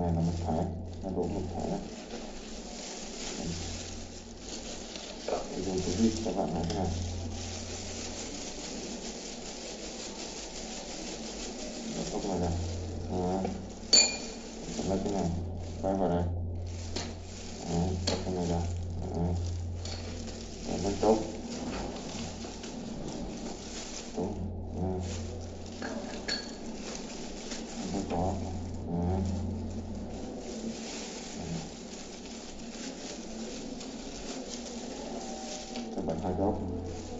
này là một thẻ nó đủ một thẻ. Đó. thì dùng cái hít các bạn là thế này nó không là này. À, lấy cái này quay vào đây. À, cái này ra. À, nó chốt. Các bạn hai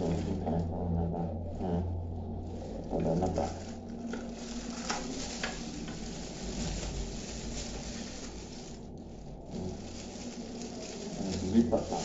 này rồi hết một cái còn này vào à. rồi đó lắp lại lít bật lại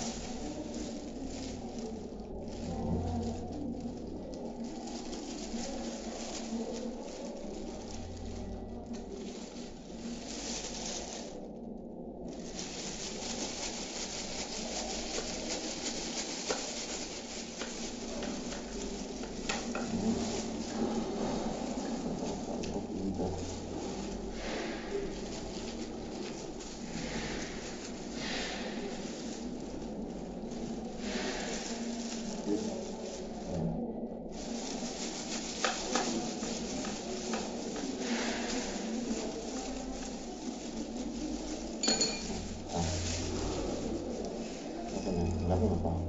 lắp nó vào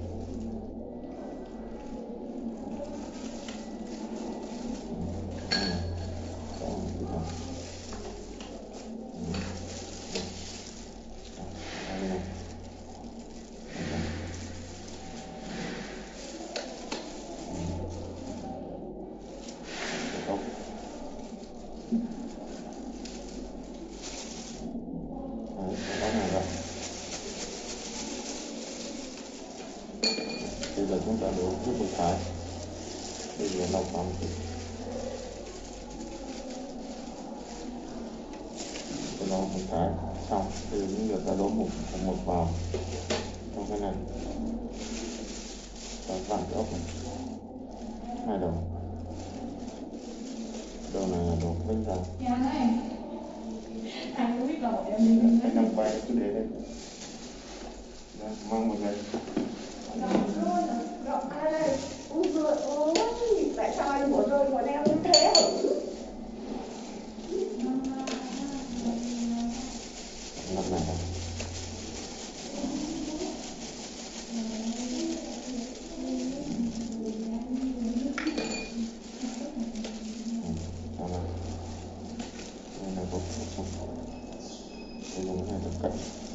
bây giờ chúng ta đổ trước bột cái bây giờ lau xong thì cái lau một cái xong. Bây giờ chúng ta đổ một một vào. Trong cái này và vặn cái ốc này. Hai đầu này là đầu bên ra Dạ này. Anh có biết rồi em đi cái đấy năm quay cứ để đây. Đó, mang một cái Rộng ai đây? Ui giời ơi, tại sao anh bỏ rơi bọn em như thế hả? năm này thôi Sao nào? Đây là một một một. Đây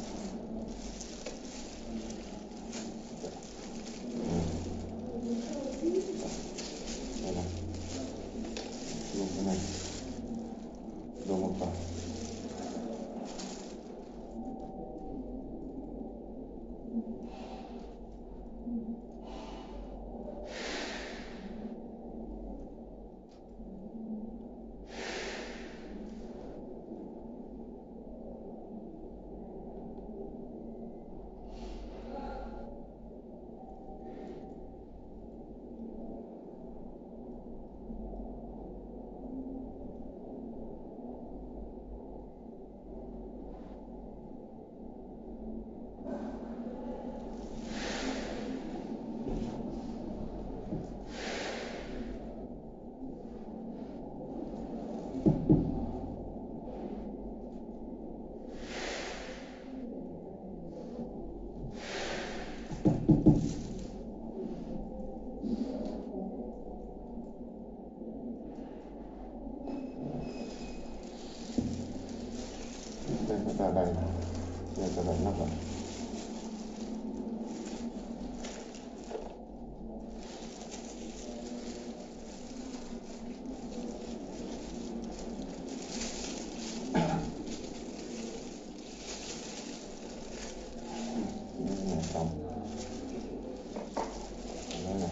đây này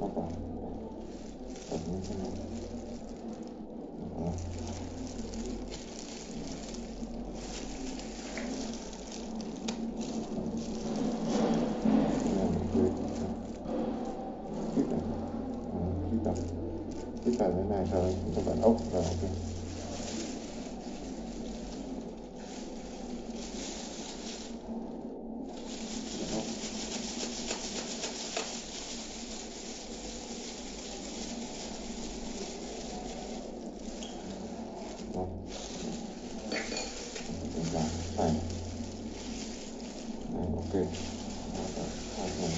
bắt đầu tập như thế này Thank you. Thank you cái phần thế này thôi chúng ta bật ốc vào okay. Rồi,